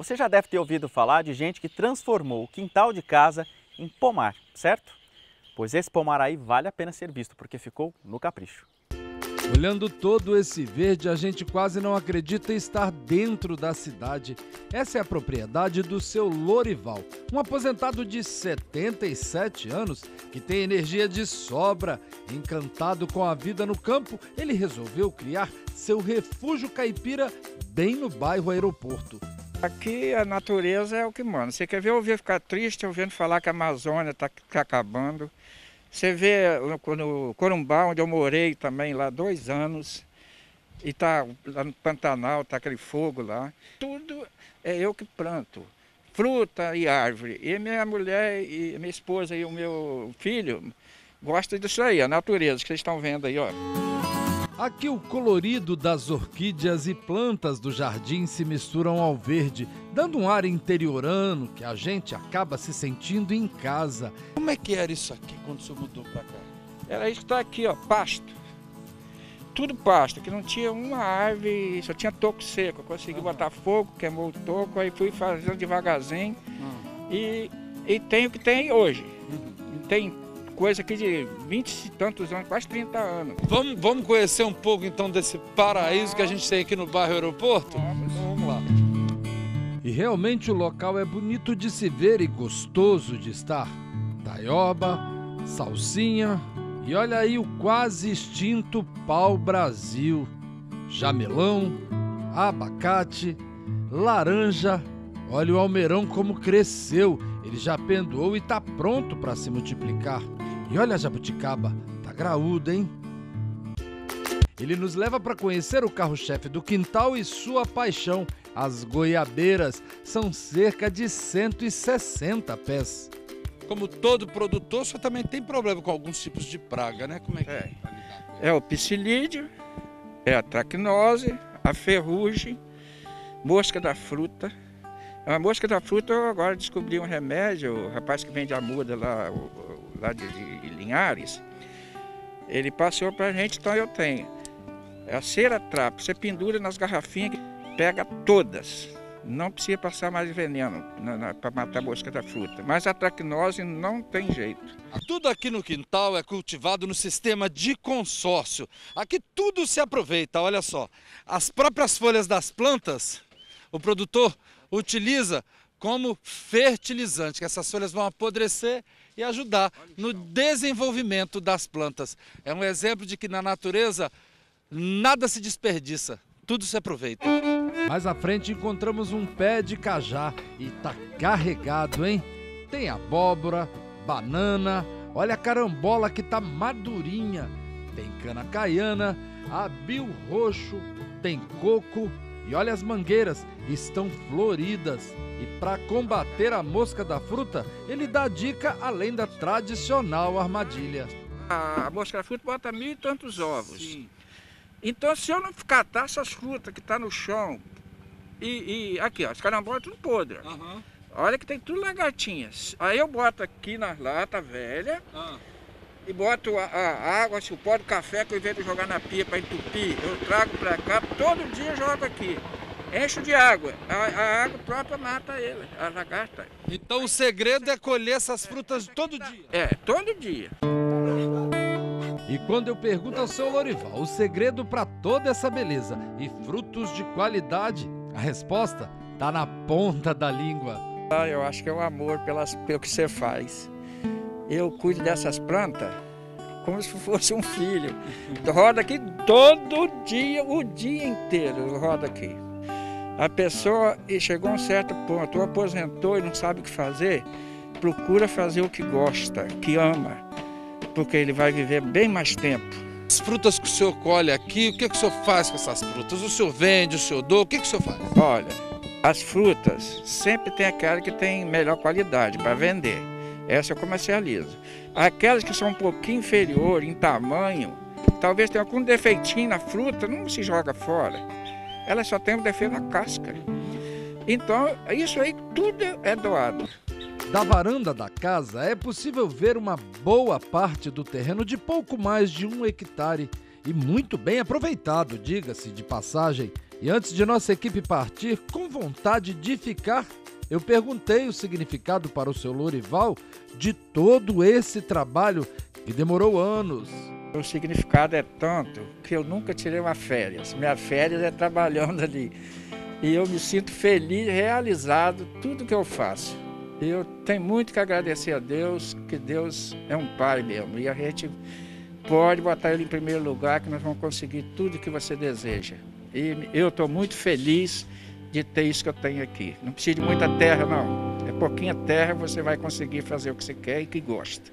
Você já deve ter ouvido falar de gente que transformou o quintal de casa em pomar, certo? Pois esse pomar aí vale a pena ser visto, porque ficou no capricho. Olhando todo esse verde, a gente quase não acredita estar dentro da cidade. Essa é a propriedade do seu Lorival, um aposentado de 77 anos que tem energia de sobra. Encantado com a vida no campo, ele resolveu criar seu refúgio caipira bem no bairro Aeroporto. Aqui a natureza é o que manda. Você quer ver ouvir ficar triste ouvindo falar que a Amazônia está tá acabando. Você vê no Corumbá, onde eu morei também lá dois anos, e tá lá no Pantanal, tá aquele fogo lá. Tudo é eu que planto, fruta e árvore. E minha mulher e minha esposa e o meu filho gostam disso aí, a natureza que vocês estão vendo aí, ó. Aqui o colorido das orquídeas e plantas do jardim se misturam ao verde, dando um ar interiorano que a gente acaba se sentindo em casa. Como é que era isso aqui quando você mudou para cá? Era isso que está aqui, ó, pasto. Tudo pasto, que não tinha uma árvore, só tinha toco seco. Eu consegui uhum. botar fogo, queimou o toco, aí fui fazendo devagarzinho. Uhum. E, e tem o que tem hoje. Uhum. Tem coisa aqui de 20 e tantos anos, quase 30 anos. Vamos, vamos conhecer um pouco então desse paraíso que a gente tem aqui no bairro Aeroporto? Vamos, então, vamos lá. E realmente o local é bonito de se ver e gostoso de estar. Taioba, salsinha e olha aí o quase extinto pau-brasil. Jamelão, abacate, laranja. Olha o almeirão como cresceu. Ele já pendoou e está pronto para se multiplicar. E olha a jabuticaba, tá graúda, hein? Ele nos leva para conhecer o carro-chefe do quintal e sua paixão, as goiabeiras. São cerca de 160 pés. Como todo produtor, você também tem problema com alguns tipos de praga, né? Como é que é? É o psilídeo, é a tracnose, a ferrugem, mosca da fruta. A mosca da fruta eu agora descobri um remédio, o rapaz que vende a muda lá, lá de, de Linhares, ele passou para a gente, então eu tenho. É a cera trapo, você pendura nas garrafinhas, pega todas. Não precisa passar mais veneno para matar a mosca da fruta. Mas a tracnose não tem jeito. Tudo aqui no quintal é cultivado no sistema de consórcio. Aqui tudo se aproveita, olha só. As próprias folhas das plantas, o produtor utiliza como fertilizante, que essas folhas vão apodrecer e ajudar no desenvolvimento das plantas. É um exemplo de que na natureza nada se desperdiça, tudo se aproveita. Mais à frente encontramos um pé de cajá e tá carregado, hein? Tem abóbora, banana, olha a carambola que tá madurinha. Tem cana caiana, abil roxo, tem coco, e olha as mangueiras, estão floridas. E para combater a mosca da fruta, ele dá dica além da tradicional armadilha. A mosca da fruta bota mil e tantos ovos. Sim. Então, se eu não catar essas frutas que tá no chão, e, e aqui, ó, as carambolas tudo podre. Uhum. Olha que tem tudo lagartinhas. Aí eu boto aqui na lata velha. Uhum e boto a, a água, se o pó do café que eu invento de jogar na pia para entupir, eu trago para cá, todo dia jogo aqui. Encho de água, a, a, água própria mata ele, a lagarta. Então o segredo é colher essas frutas todo dia? É, todo dia. E quando eu pergunto ao seu Lorival o segredo para toda essa beleza e frutos de qualidade, a resposta tá na ponta da língua. Ah, eu acho que é o amor pelas, pelo que você faz eu cuido dessas plantas como se fosse um filho. Roda aqui todo dia, o dia inteiro roda aqui. A pessoa chegou a um certo ponto, ou aposentou e não sabe o que fazer, procura fazer o que gosta, que ama, porque ele vai viver bem mais tempo. As frutas que o senhor colhe aqui, o que, que o senhor faz com essas frutas? O senhor vende, o senhor doa, o que, que o senhor faz? Olha, as frutas sempre tem aquela que tem melhor qualidade para vender. Essa eu comercializo. Aquelas que são um pouquinho inferior em tamanho, talvez tenha algum defeitinho na fruta, não se joga fora. Ela só tem um defeito na casca. Então, isso aí tudo é doado. Da varanda da casa é possível ver uma boa parte do terreno de pouco mais de um hectare e muito bem aproveitado, diga-se de passagem. E antes de nossa equipe partir, com vontade de ficar, eu perguntei o significado para o seu Lorival de todo esse trabalho que demorou anos. O significado é tanto que eu nunca tirei uma férias. Minha férias é trabalhando ali. E eu me sinto feliz, realizado, tudo que eu faço. Eu tenho muito que agradecer a Deus, que Deus é um pai mesmo. E a gente pode botar ele em primeiro lugar, que nós vamos conseguir tudo que você deseja. E eu estou muito feliz de ter isso que eu tenho aqui. Não precisa de muita terra, não. É pouquinha terra, você vai conseguir fazer o que você quer e que gosta.